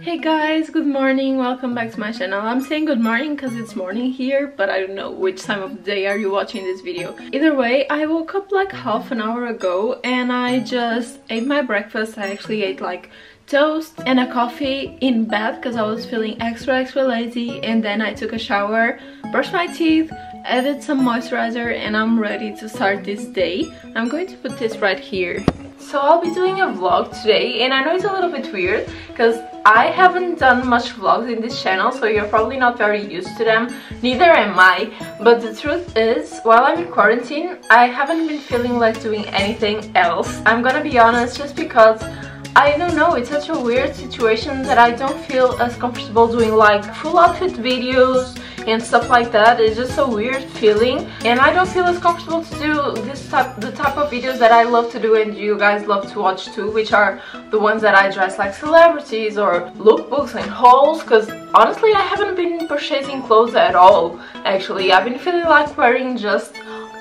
Hey guys, good morning, welcome back to my channel. I'm saying good morning because it's morning here, but I don't know which time of the day are you watching this video. Either way, I woke up like half an hour ago and I just ate my breakfast. I actually ate like toast and a coffee in bed because I was feeling extra extra lazy and then I took a shower, brushed my teeth, added some moisturizer and I'm ready to start this day. I'm going to put this right here. So I'll be doing a vlog today and I know it's a little bit weird because I haven't done much vlogs in this channel so you're probably not very used to them, neither am I. But the truth is, while I'm in quarantine, I haven't been feeling like doing anything else. I'm gonna be honest just because I don't know, it's such a weird situation that I don't feel as comfortable doing like full outfit videos and stuff like that. It's just a weird feeling and I don't feel as comfortable to do this type, the type of videos that I love to do and you guys love to watch too, which are the ones that I dress like celebrities or lookbooks and hauls because honestly I haven't been purchasing clothes at all actually. I've been feeling like wearing just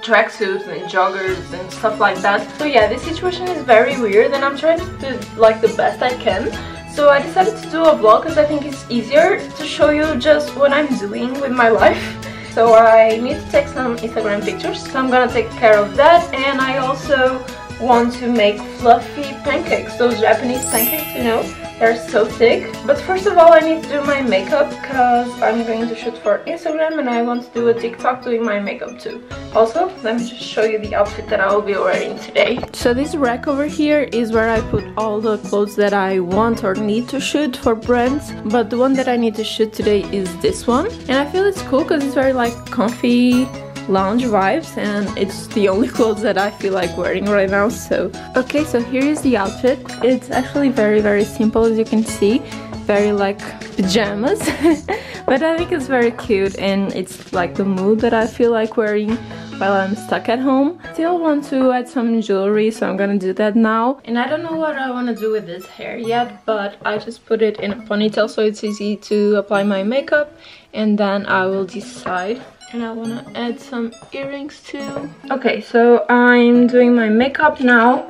tracksuits and joggers and stuff like that. So yeah, this situation is very weird and I'm trying to do like the best I can. So I decided to do a vlog because I think it's easier to show you just what I'm doing with my life. So I need to take some Instagram pictures, so I'm gonna take care of that and I also want to make fluffy pancakes, those Japanese pancakes, you know they're so thick. But first of all, I need to do my makeup because I'm going to shoot for Instagram and I want to do a TikTok doing my makeup too. Also, let me just show you the outfit that I will be wearing today. So this rack over here is where I put all the clothes that I want or need to shoot for brands. But the one that I need to shoot today is this one. And I feel it's cool because it's very like comfy lounge vibes and it's the only clothes that I feel like wearing right now so okay so here is the outfit it's actually very very simple as you can see very like pajamas but I think it's very cute and it's like the mood that I feel like wearing while I'm stuck at home. Still want to add some jewelry so I'm gonna do that now. And I don't know what I want to do with this hair yet but I just put it in a ponytail so it's easy to apply my makeup and then I will decide and I want to add some earrings too. Okay, so I'm doing my makeup now.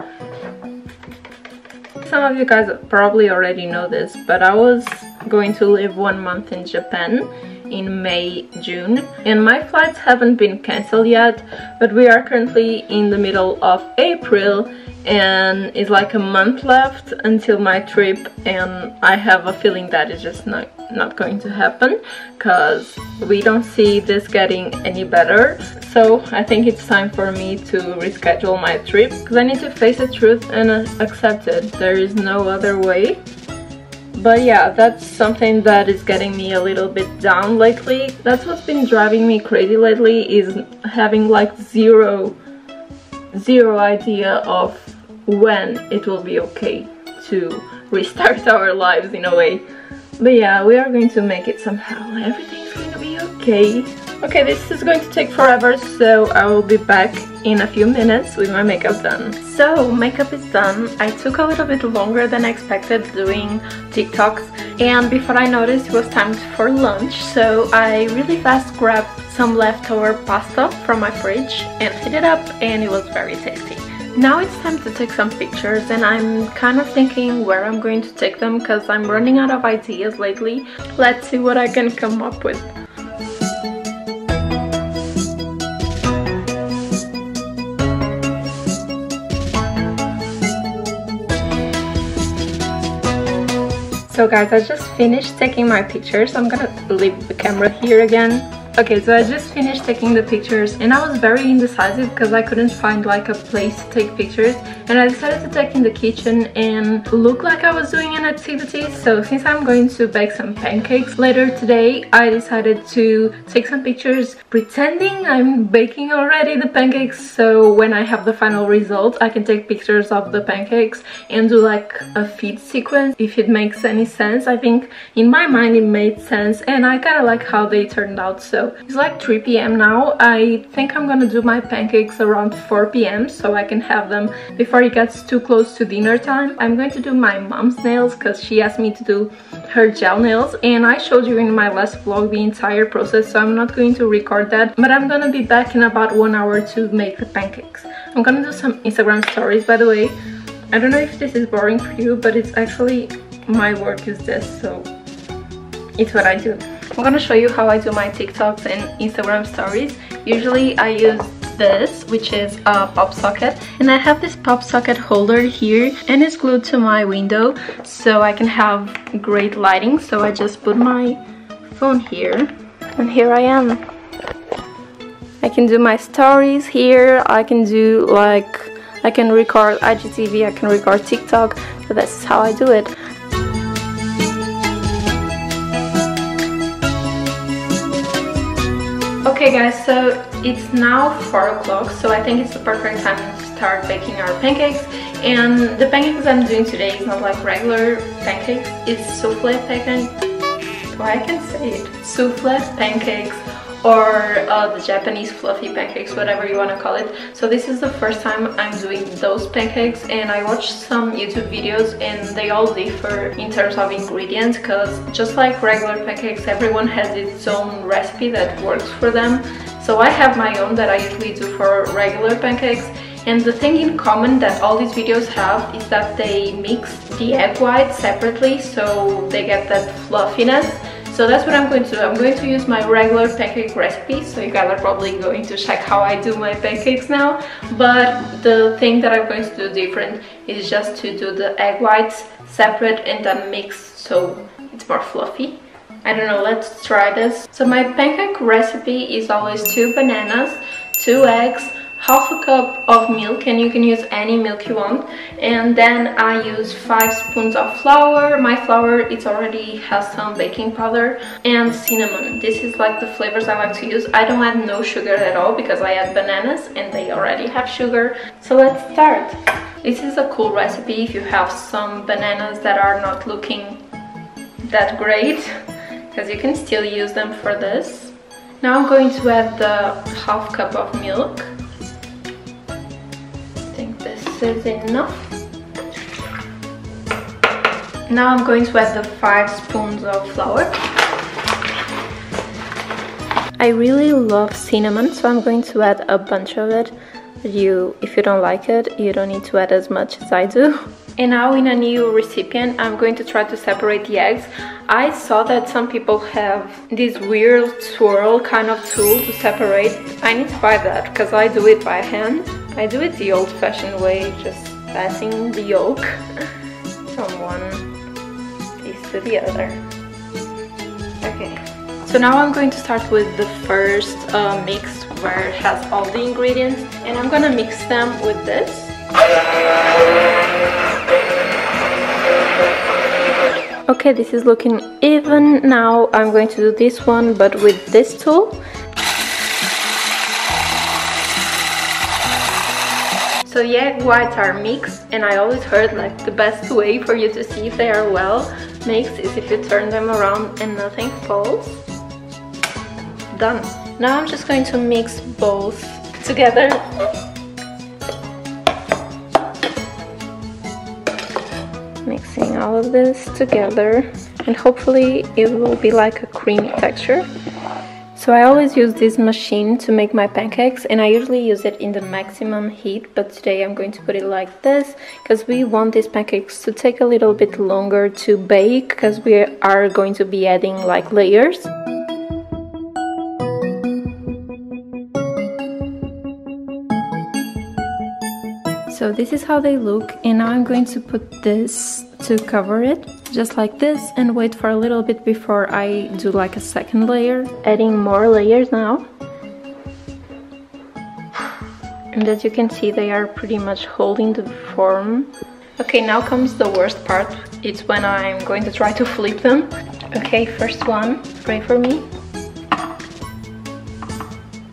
Some of you guys probably already know this, but I was going to live one month in Japan in May, June. And my flights haven't been cancelled yet, but we are currently in the middle of April and it's like a month left until my trip and I have a feeling that it's just not not going to happen because we don't see this getting any better. So I think it's time for me to reschedule my trip because I need to face the truth and uh, accept it. There is no other way. But yeah that's something that is getting me a little bit down lately. That's what's been driving me crazy lately is having like zero zero idea of when it will be okay to restart our lives in a way. But yeah, we are going to make it somehow. Everything's going to be okay. Okay, this is going to take forever, so I will be back in a few minutes with my makeup done. So, makeup is done. I took a little bit longer than I expected doing TikToks and before I noticed it was time for lunch, so I really fast grabbed some leftover pasta from my fridge and heated up and it was very tasty. Now it's time to take some pictures and I'm kind of thinking where I'm going to take them because I'm running out of ideas lately. Let's see what I can come up with. So guys, I just finished taking my pictures. I'm gonna leave the camera here again Okay, so I just finished taking the pictures and I was very indecisive because I couldn't find like a place to take pictures and I decided to take in the kitchen and look like I was doing an activity. So since I'm going to bake some pancakes later today, I decided to take some pictures pretending I'm baking already the pancakes so when I have the final result I can take pictures of the pancakes and do like a feed sequence if it makes any sense. I think in my mind it made sense and I kind of like how they turned out so it's like 3 p.m. now. I think I'm gonna do my pancakes around 4 p.m. so I can have them before it gets too close to dinner time. I'm going to do my mom's nails because she asked me to do her gel nails and I showed you in my last vlog the entire process so I'm not going to record that but I'm gonna be back in about one hour to make the pancakes. I'm gonna do some Instagram stories by the way. I don't know if this is boring for you but it's actually my work is this, so it's what I do. I'm gonna show you how I do my TikToks and Instagram stories. Usually I use this, which is a pop socket. And I have this pop socket holder here and it's glued to my window so I can have great lighting. So I just put my phone here and here I am. I can do my stories here, I can do like, I can record IGTV, I can record TikTok, so that's how I do it. Okay guys, so it's now 4 o'clock, so I think it's the perfect time to start baking our pancakes. And the pancakes I'm doing today is not like regular pancakes, it's souffle pancakes. So I can say it. Souffle pancakes or uh, the Japanese fluffy pancakes, whatever you want to call it. So this is the first time I'm doing those pancakes and I watched some YouTube videos and they all differ in terms of ingredients because just like regular pancakes, everyone has its own recipe that works for them. So I have my own that I usually do for regular pancakes and the thing in common that all these videos have is that they mix the egg white separately so they get that fluffiness so that's what I'm going to do. I'm going to use my regular pancake recipe. So you guys are probably going to check how I do my pancakes now. But the thing that I'm going to do different is just to do the egg whites separate and then mix so it's more fluffy. I don't know, let's try this. So my pancake recipe is always two bananas, two eggs, half a cup of milk and you can use any milk you want. And then I use 5 spoons of flour. My flour it already has some baking powder and cinnamon. This is like the flavors I like to use. I don't add no sugar at all because I add bananas and they already have sugar. So let's start. This is a cool recipe if you have some bananas that are not looking that great because you can still use them for this. Now I'm going to add the half cup of milk is enough. Now I'm going to add the 5 spoons of flour. I really love cinnamon, so I'm going to add a bunch of it. You, if you don't like it, you don't need to add as much as I do. And now in a new recipient, I'm going to try to separate the eggs. I saw that some people have this weird swirl kind of tool to separate. I need to buy that because I do it by hand. I do it the old-fashioned way, just passing the yolk from one piece to the other. Okay, so now I'm going to start with the first uh, mix where it has all the ingredients and I'm gonna mix them with this. Okay, this is looking even. Now I'm going to do this one, but with this tool. So yeah, whites are mixed and I always heard like the best way for you to see if they are well mixed is if you turn them around and nothing falls. Done. Now I'm just going to mix both together. Mixing all of this together and hopefully it will be like a creamy texture. So I always use this machine to make my pancakes and I usually use it in the maximum heat but today I'm going to put it like this because we want these pancakes to take a little bit longer to bake because we are going to be adding like layers. So this is how they look and now I'm going to put this to cover it just like this and wait for a little bit before I do like a second layer adding more layers now. And as you can see they are pretty much holding the form. Okay now comes the worst part. It's when I'm going to try to flip them. Okay first one pray for me.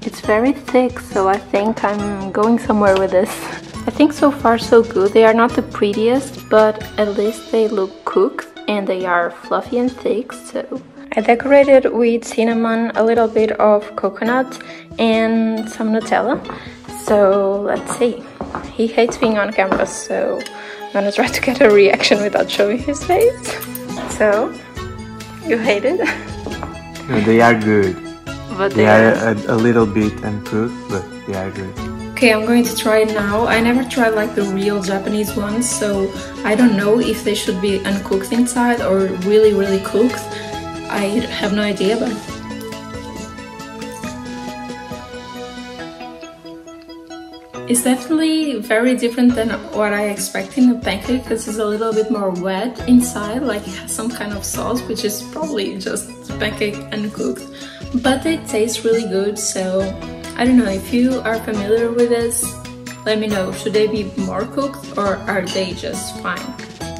It's very thick so I think I'm going somewhere with this I think so far so good. They are not the prettiest, but at least they look cooked and they are fluffy and thick, so... I decorated with cinnamon, a little bit of coconut and some Nutella. So let's see. He hates being on camera, so I'm gonna try to get a reaction without showing his face. So, you hate it? No, they are good. But they, they are, are a, a little bit uncooked, but they are good. Okay, I'm going to try it now. I never tried like the real Japanese ones, so I don't know if they should be uncooked inside or really, really cooked. I have no idea, but It's definitely very different than what I expect in a pancake because it's a little bit more wet inside, like it has some kind of sauce, which is probably just pancake uncooked. But it tastes really good, so I don't know, if you are familiar with this, let me know. Should they be more cooked or are they just fine?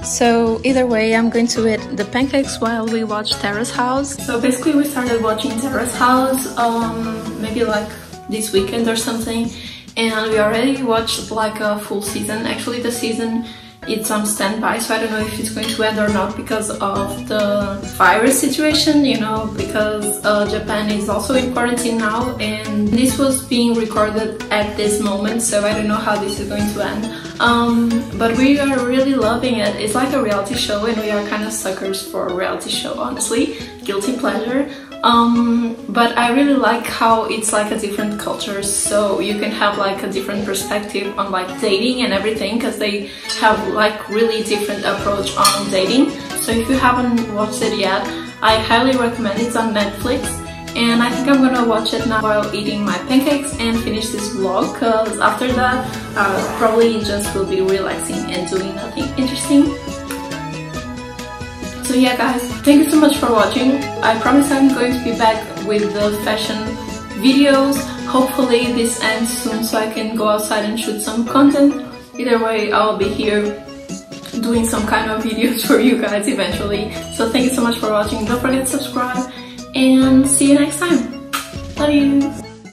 So either way, I'm going to eat the pancakes while we watch Terrace House. So basically we started watching Terrace House um, maybe like this weekend or something and we already watched like a full season. Actually the season it's on standby so I don't know if it's going to end or not because of the virus situation you know because uh, Japan is also in quarantine now and this was being recorded at this moment so I don't know how this is going to end. Um, but we are really loving it. It's like a reality show and we are kind of suckers for a reality show honestly. Guilty pleasure um, but I really like how it's like a different culture so you can have like a different perspective on like dating and everything because they have like really different approach on dating so if you haven't watched it yet I highly recommend it. it's on Netflix and I think I'm gonna watch it now while eating my pancakes and finish this vlog because after that uh, probably just will be relaxing and doing nothing interesting so yeah guys, thank you so much for watching. I promise I'm going to be back with the fashion videos. Hopefully this ends soon so I can go outside and shoot some content. Either way, I'll be here doing some kind of videos for you guys eventually. So thank you so much for watching. Don't forget to subscribe and see you next time. Love you!